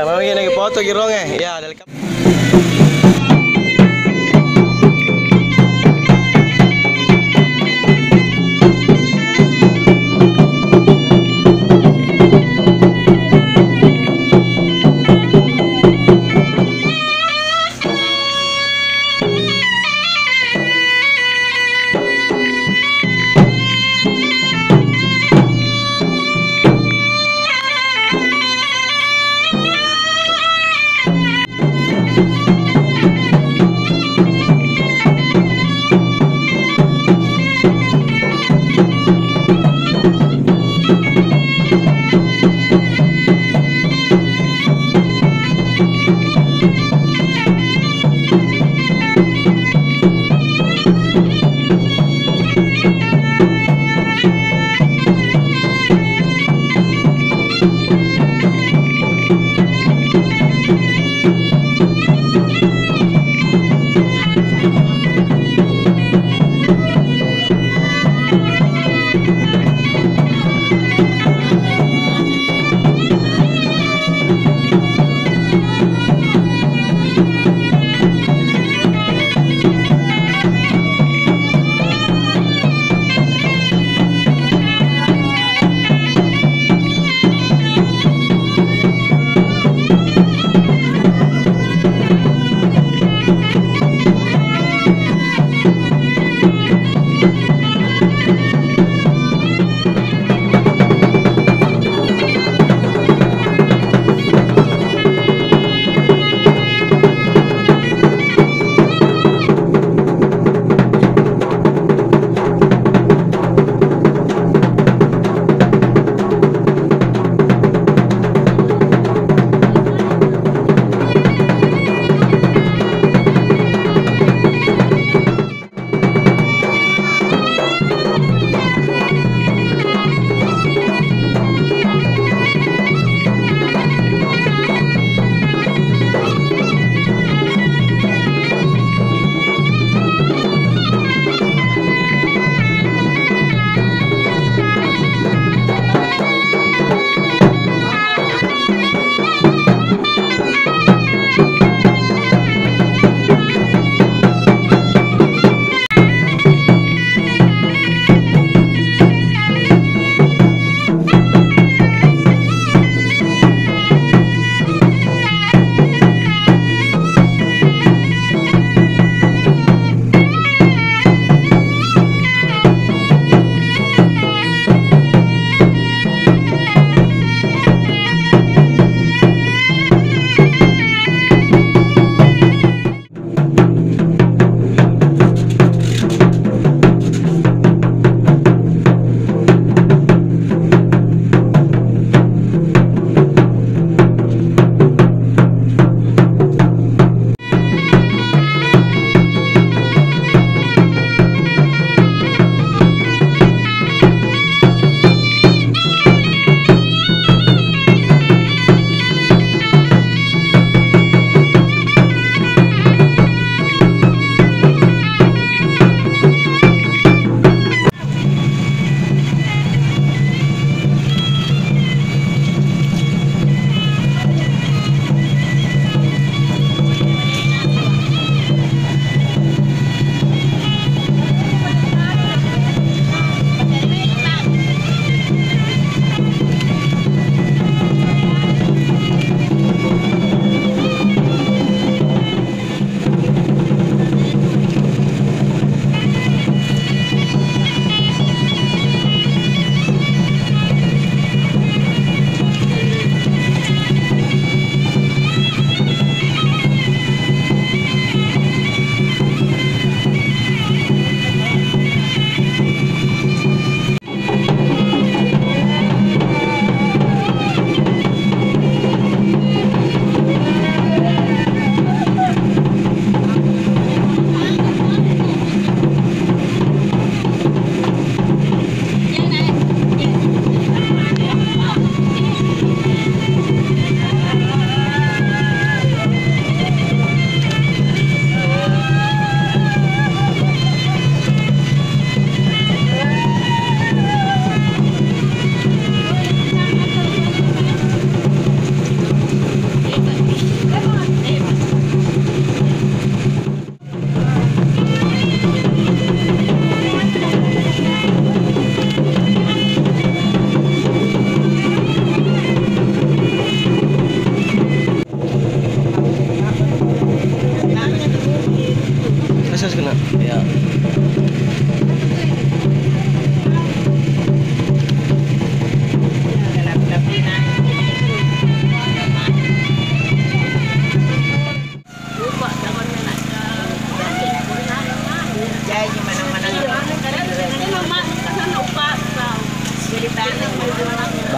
Ya, mau lagi foto girongnya. Ya, dari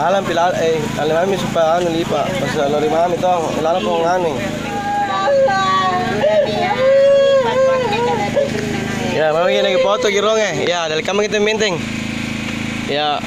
Bahalang pila eh alam mami sa pa ano lipa. Pas ano rin mami to. Ilala ano. eh. Ya, mami lagi foto girong eh. Ya, dali kami kita minting. Ya,